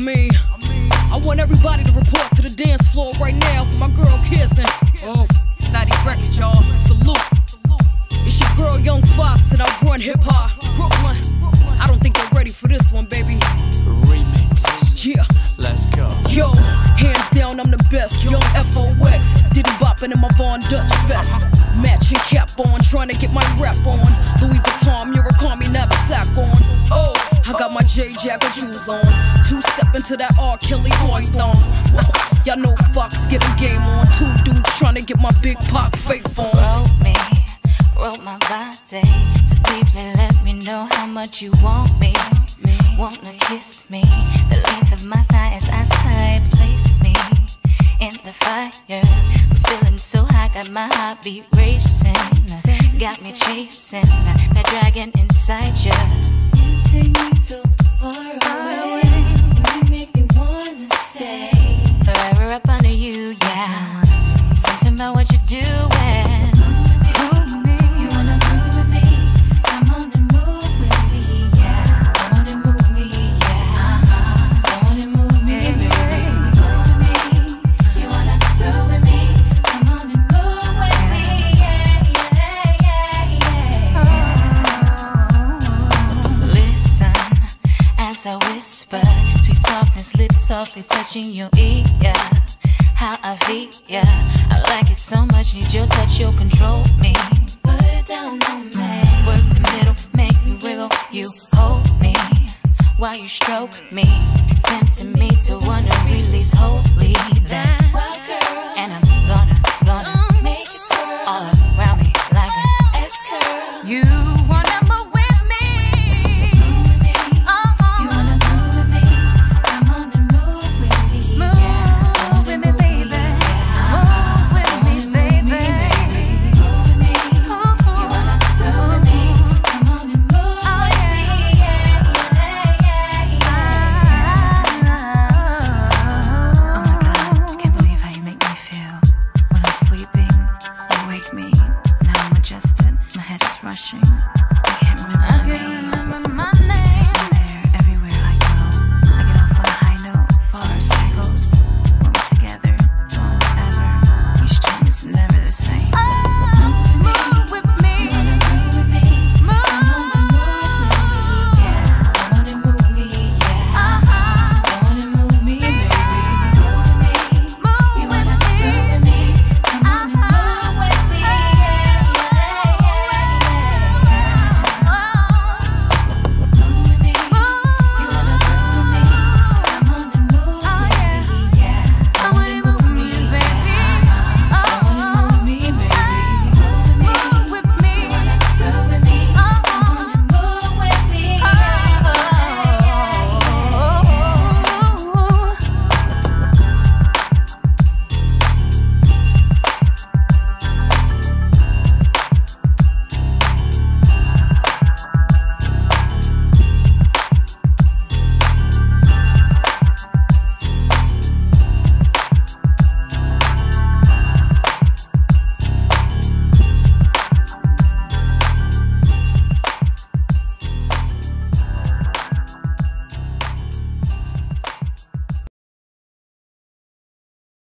mean, I want everybody to report to the dance floor right now for my girl kissing. Oh, Snotty Records, y'all. Salute. It's your girl Young Fox, and I run hip hop. Brooklyn. I don't think they're ready for this one, baby. Remix. Yeah. Let's go. Yo, hands down, I'm the best. Young FOX, diddy bopping in my Von Dutch vest. Matching cap on, trying to get my rap on. Louis Vuitton, Murakami knapsack on. Oh, I got my J Jacket shoes on. Two step into that R. Kelly boy thong. Y'all know Fox getting game on. Two dudes trying to get my big pop faith on. Wrote me, wrote my body. So deeply let me know how much you want me. Wanna kiss me? The length of my thigh as I side place me in the fire. I'm feeling so high, got my heartbeat racing. Got me chasing that dragon inside you. You take me so far away. Softly touching your ear. How I feel, yeah. I like it so much, need your touch, you'll control me. Put it down on me. Work the middle, make me wiggle, you hold me while you stroke me. Tempting me to wanna release that. me. Now I'm adjusted, my head is rushing. I can't remember. I can't remember.